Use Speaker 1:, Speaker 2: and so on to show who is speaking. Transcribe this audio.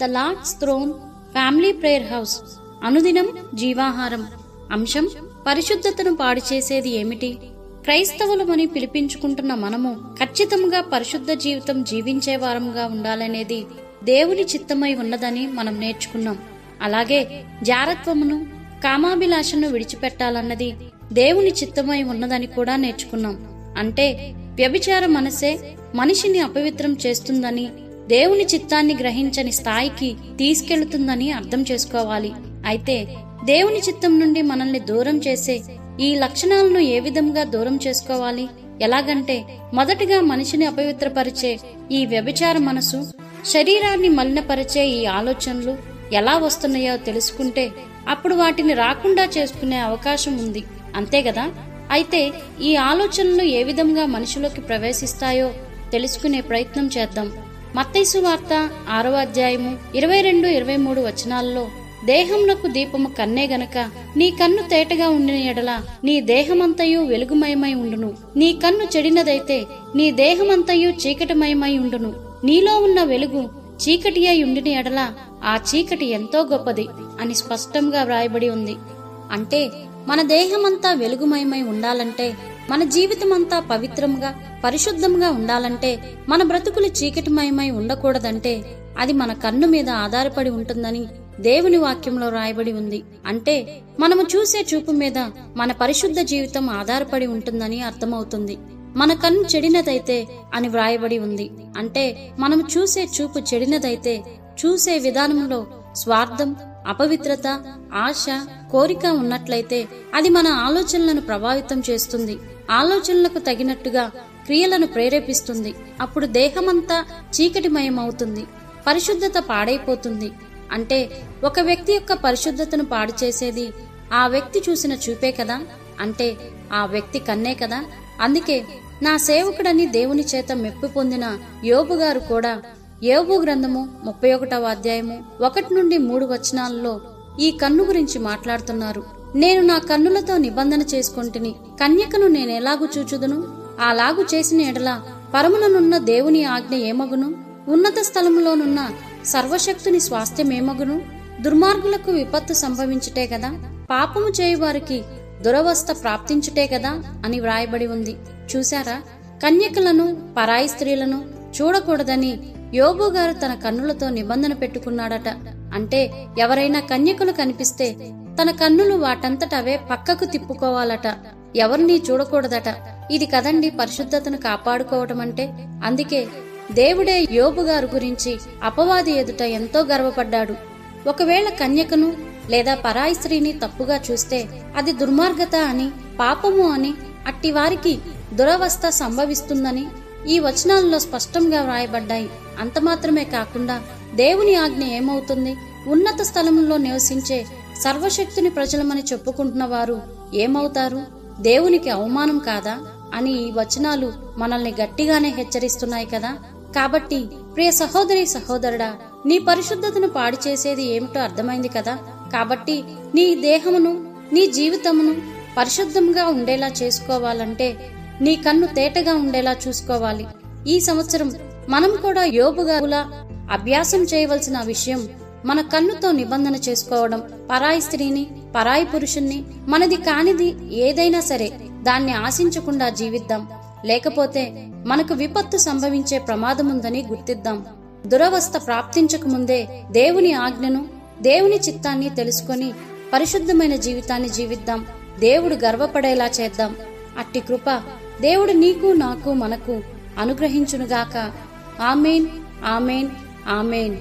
Speaker 1: The Lord's throne family prayer house అనుదినం జీవాహారం. అంశం పరిశుద్ధతను పాడు చేసేది ఏమిటి? క్రైస్తవులమని పిలిపించుకుంటున్న మనము ఖచ్చితంగా పరిశుద్ధ జీవితం జీవించే వారంగా ఉండాలనేది దేవుని చిత్తమై ఉన్నదని మనం నేర్చుకున్నాం. అలాగే జారత్వమును కామాభిలాషను విడిచిపెట్టాలన్నది దేవుని చిత్తమై ఉన్నదని కూడా నేర్చుకున్నాం. అంటే వ్యభిచార మనసే మనిషిని అపవిత్రం చేస్తుందని దేవుని చిత్తాన్ని గ్రహించని స్థాయికి తీసుకెళ్తుందని అర్థం చేసుకోవాలి. అయితే దేవుని చిత్తం నుండి మనల్ని దూరం చేసే ఈ లక్షణాలను ఏ విధంగా దూరం చేసుకోవాలి? ఎలాగంటే మొదటిగా మనిషిని అపవిత్రపరిచే ఈ వ్యభిచార మనసు శరీరాన్ని మలినపరిచే ఈ ఆలోచనలు ఎలా వస్తున్నాయో తెలుసుకుంటే అప్పుడు వాటిని రాకుండా చేసుకునే అవకాశం ఉంది. అంతే కదా అయితే ఈ ఆలోచనలు ఏ విధంగా మనిషిలోకి ప్రవేశిస్తాయో తెలుసుకునే ప్రయత్నం చేద్దాం. మత్తైసు వార్త ఆరవ అధ్యాయము ఇరవై రెండు ఇరవై మూడు వచనాల్లో దేహంనకు దీపము కన్నే గనక నీ కన్ను తేటగా ఉండిన ఎడల నీ దేహమంతయు వెలుగుమయమై ఉండును. నీ కన్ను చెడినదైతే నీ దేహమంతయు చీకటిమయమై ఉండును. నీలో ఉన్న వెలుగు చీకటి అయి ఉండిన ఎడల ఆ చీకటి ఎంతో గొప్పది అని స్పష్టంగా వ్రాయబడి ఉంది. అంటే మన దేహమంతా వెలుగుమయమై ఉండాలంటే మన జీవితమంతా పవిత్రంగా పరిశుద్ధంగా ఉండాలంటే మన బ్రతుకులు చీకటిమయమై ఉండకూడదంటే అది మన కన్ను మీద ఆధారపడి ఉంటుందని దేవుని వాక్యంలో రాయబడి ఉంది. అంటే మనము చూసే చూపు మీద మన పరిశుద్ధ జీవితం ఆధారపడి ఉంటుందని అర్థమవుతుంది. మన కన్ను చెడినదైతే అని వ్రాయబడి ఉంది. అంటే మనము చూసే చూపు చెడినదైతే చూసే విధానంలో స్వార్థం అపవిత్రత ఆశ కోరిక ఉన్నట్లయితే అది మన ఆలోచనలను ప్రభావితం చేస్తుంది. ఆలోచనలకు తగినట్టుగా క్రియలను ప్రేరేపిస్తుంది. అప్పుడు దేహమంతా చీకటిమయమవుతుంది. పరిశుద్ధత పాడైపోతుంది. అంటే ఒక వ్యక్తి యొక్క పరిశుద్ధతను పాడు చేసేది ఆ వ్యక్తి చూసిన చూపే కదా? అంటే ఆ వ్యక్తి కన్నే కదా? అందుకే నా సేవకుడని దేవుని చేత మెప్పు పొందిన యోబు గారు కూడా ఏవు గ్రంథము ముప్పై ఒకటవ అధ్యాయము ఒకటి నుండి మూడు వచనాలలో ఈ కన్ను గురించి మాట్లాడుతున్నారు. నేను నా కన్నులతో నిబంధన చేసుకొంటిని కన్యకను నేనెలాగు చూచుదును? అలాగు చేసిన ఎడల పరముననున్న దేవుని ఆజ్ఞ ఏమగును? ఉన్నత స్థలములోనున్న సర్వశక్తుని స్వాస్థ్యమేమగును దుర్మార్గులకు విపత్తు సంభవించుటే కదా పాపము చేయువారికి దురవస్థ ప్రాప్తించుటే కదా అని వ్రాయబడి ఉంది. చూశారా? కన్యకలను పరాయి స్త్రీలను చూడకూడదని యోబు గారు తన కన్నులతో నిబంధన పెట్టుకున్నాడట. అంటే ఎవరైనా కన్యకులు కనిపిస్తే తన కన్నులు వాటంతట అవే పక్కకు తిప్పుకోవాలట. ఎవరిని చూడకూడదట. ఇది కదండి పరిశుద్ధతను కాపాడుకోవటం అంటే అందుకే దేవుడే యోబు గారు గురించి అపవాది ఎదుట ఎంతో గర్వపడ్డాడు. ఒకవేళ కన్యకను లేదా పరాయి స్త్రీని తప్పుగా చూస్తే అది దుర్మార్గత అని పాపము అని అట్టి వారికి దురవస్థ సంభవిస్తుందని ఈ వచనాలలో స్పష్టంగా వ్రాయబడ్డాయి. అంత మాత్రమే కాకుండా దేవుని ఆజ్ఞ ఏమవుతుంది? ఉన్నత స్థలంలో నివసించే సర్వశక్తుని ప్రజలమని చెప్పుకుంటున్న వారు ఏమవుతారు? దేవునికి అవమానం కాదా? అని ఈ వచనాలు మనల్ని గట్టిగానే హెచ్చరిస్తున్నాయి కదా. కాబట్టి ప్రియ సహోదరి సహోదరుడా నీ పరిశుద్ధతను పాడు చేసేది ఏమిటో అర్థమైంది కదా. కాబట్టి నీ దేహమును నీ జీవితమును పరిశుద్ధంగా ఉండేలా చేసుకోవాలంటే నీ కన్ను తేటగా ఉండేలా చూసుకోవాలి. ఈ సంవత్సరం మనం కూడా యోబుగారులా అభ్యాసం చేయవలసిన విషయం మన కన్నుతో నిబంధన చేసుకోవడం. పరాయి స్త్రీని పరాయి పురుషుణ్ణి మనది కానిది ఏదైనా సరే దాన్ని ఆశించకుండా జీవిద్దాం. లేకపోతే మనకు విపత్తు సంభవించే ప్రమాదముందని గుర్తిద్దాం. దురవస్థ ప్రాప్తించక ముందే దేవుని ఆజ్ఞను దేవుని చిత్తాన్ని తెలుసుకొని పరిశుద్ధమైన జీవితాన్ని జీవిద్దాం. దేవుడు గర్వపడేలా చేద్దాం. అట్టి కృప దేవుడు నీకు నాకు మనకు అనుగ్రహించునుగాక. Amen amen amen.